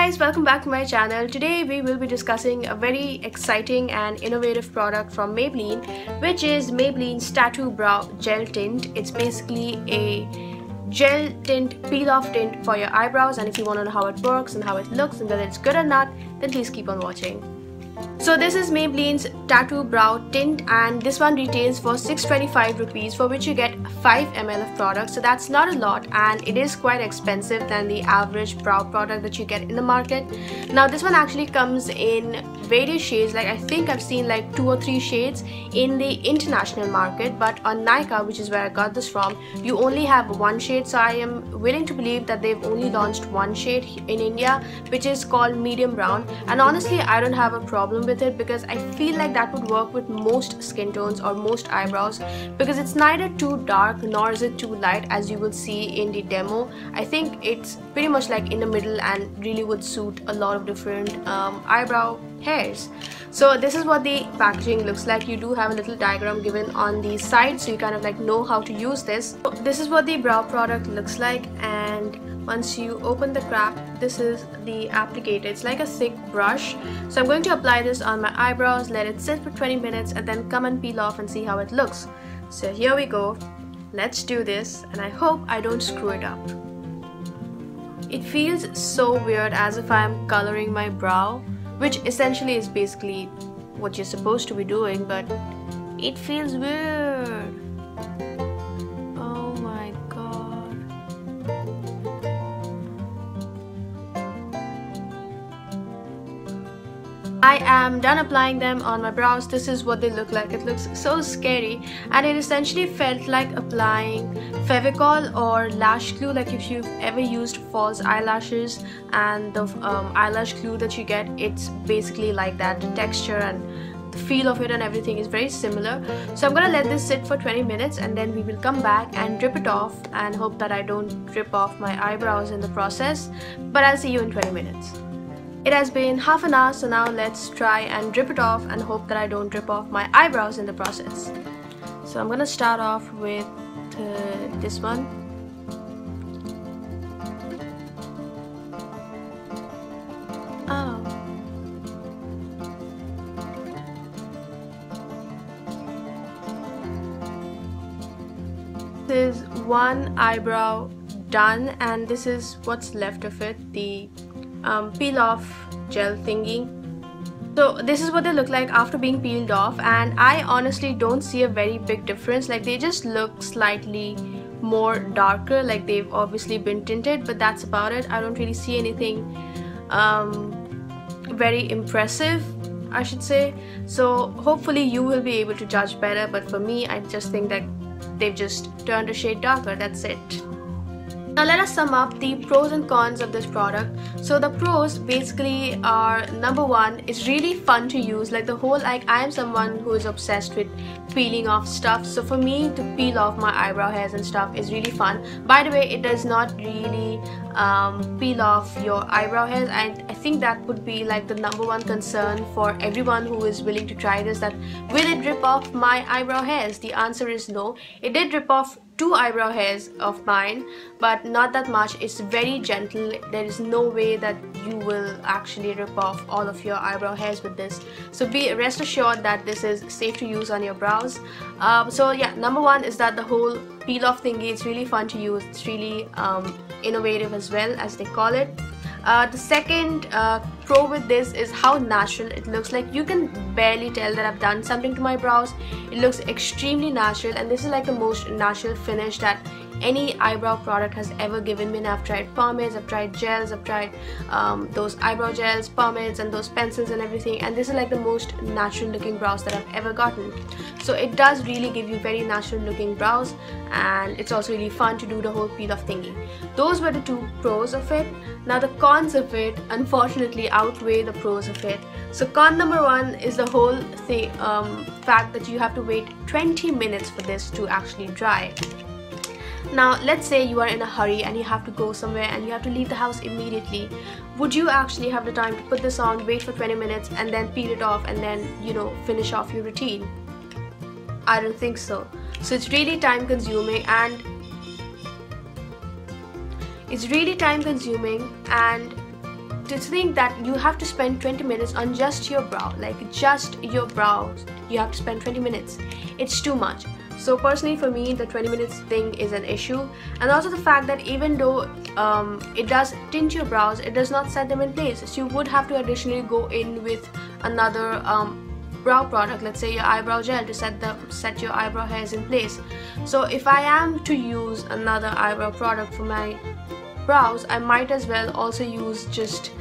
guys, welcome back to my channel. Today we will be discussing a very exciting and innovative product from Maybelline which is Maybelline's Tattoo Brow Gel Tint. It's basically a gel tint, peel off tint for your eyebrows and if you want to know how it works and how it looks and whether it's good or not then please keep on watching. So this is Maybelline's Tattoo Brow Tint and this one retails for 625 rupees for which you get 5 ml of product. So that's not a lot and it is quite expensive than the average brow product that you get in the market. Now this one actually comes in various shades like I think I've seen like 2 or 3 shades in the international market but on Nykaa which is where I got this from you only have one shade so I am willing to believe that they've only launched one shade in India which is called medium brown and honestly I don't have a problem with it because I feel like that would work with most skin tones or most eyebrows because it's neither too dark nor is it too light as you will see in the demo. I think it's pretty much like in the middle and really would suit a lot of different um, eyebrow hairs. So this is what the packaging looks like. You do have a little diagram given on the side so you kind of like know how to use this. So this is what the brow product looks like and once you open the cap this is the applicator. It's like a thick brush. So I'm going to apply this on my eyebrows let it sit for 20 minutes and then come and peel off and see how it looks. So here we go. Let's do this and I hope I don't screw it up. It feels so weird as if I'm coloring my brow which essentially is basically what you're supposed to be doing but it feels weird I am done applying them on my brows. This is what they look like. It looks so scary. And it essentially felt like applying Fevicol or lash glue like if you've ever used false eyelashes and the um, eyelash glue that you get it's basically like that. The texture and the feel of it and everything is very similar. So I'm gonna let this sit for 20 minutes and then we will come back and drip it off and hope that I don't drip off my eyebrows in the process. But I'll see you in 20 minutes it has been half an hour so now let's try and drip it off and hope that I don't drip off my eyebrows in the process. So I'm gonna start off with uh, this one. Oh. This is one eyebrow done and this is what's left of it the um, peel off gel thingy. So this is what they look like after being peeled off and I honestly don't see a very big difference. Like they just look slightly more darker like they've obviously been tinted but that's about it. I don't really see anything um, very impressive I should say. So hopefully you will be able to judge better but for me I just think that they've just turned a shade darker. That's it now let us sum up the pros and cons of this product. So the pros basically are number one, it's really fun to use. Like the whole like I am someone who is obsessed with peeling off stuff. So for me to peel off my eyebrow hairs and stuff is really fun. By the way, it does not really um, peel off your eyebrow hairs. And I think that would be like the number one concern for everyone who is willing to try this. That will it rip off my eyebrow hairs? The answer is no. It did rip off two eyebrow hairs of mine but not that much. It's very gentle. There is no way that you will actually rip off all of your eyebrow hairs with this. So be rest assured that this is safe to use on your brows. Um, so yeah number one is that the whole peel off thingy it's really fun to use. It's really um, innovative as well as they call it uh, the second uh, pro with this is how natural it looks. Like you can barely tell that I've done something to my brows. It looks extremely natural and this is like the most natural finish that any eyebrow product has ever given me. And I've tried pomades, I've tried gels, I've tried um, those eyebrow gels, pomades and those pencils and everything. And this is like the most natural looking brows that I've ever gotten. So it does really give you very natural looking brows and it's also really fun to do the whole peel off thingy. Those were the two pros of it. Now the cons of it unfortunately outweigh the pros of it. So con number one is the whole um, fact that you have to wait 20 minutes for this to actually dry now, let's say you are in a hurry and you have to go somewhere and you have to leave the house immediately. Would you actually have the time to put this on, wait for 20 minutes and then peel it off and then, you know, finish off your routine? I don't think so. So it's really time consuming and it's really time consuming and to think that you have to spend 20 minutes on just your brow like just your brows you have to spend 20 minutes it's too much so personally for me the 20 minutes thing is an issue. And also the fact that even though um, it does tint your brows it does not set them in place. So you would have to additionally go in with another um, brow product let's say your eyebrow gel to set the set your eyebrow hairs in place. So if I am to use another eyebrow product for my brows I might as well also use just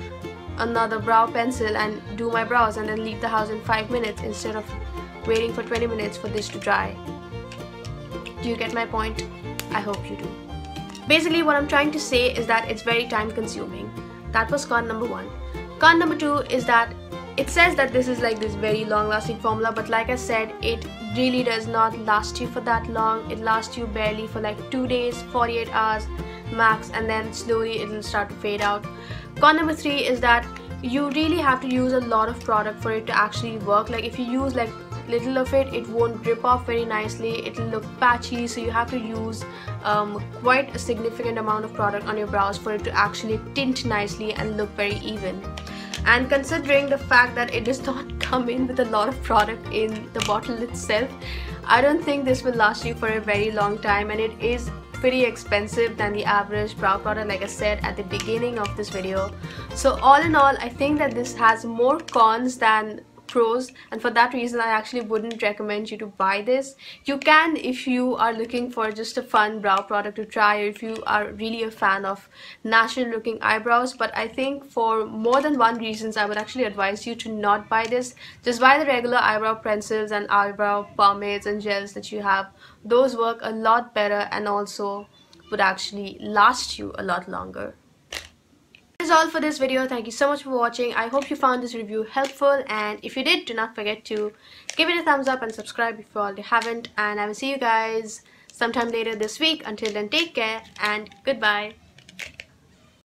another brow pencil and do my brows and then leave the house in 5 minutes instead of waiting for 20 minutes for this to dry do you get my point? I hope you do. Basically what I'm trying to say is that it's very time consuming. That was con number one. Con number two is that it says that this is like this very long lasting formula but like I said it really does not last you for that long. It lasts you barely for like 2 days, 48 hours max and then slowly it will start to fade out. Con number three is that you really have to use a lot of product for it to actually work like if you use like little of it it won't drip off very nicely it'll look patchy so you have to use um, quite a significant amount of product on your brows for it to actually tint nicely and look very even. And considering the fact that it does not come in with a lot of product in the bottle itself I don't think this will last you for a very long time and it is pretty expensive than the average brow product like I said at the beginning of this video. So all in all I think that this has more cons than pros and for that reason I actually wouldn't recommend you to buy this. You can if you are looking for just a fun brow product to try or if you are really a fan of natural looking eyebrows but I think for more than one reasons I would actually advise you to not buy this. Just buy the regular eyebrow pencils and eyebrow pomades and gels that you have. Those work a lot better and also would actually last you a lot longer is all for this video. Thank you so much for watching. I hope you found this review helpful and if you did, do not forget to give it a thumbs up and subscribe if you already haven't and I will see you guys sometime later this week. Until then, take care and goodbye.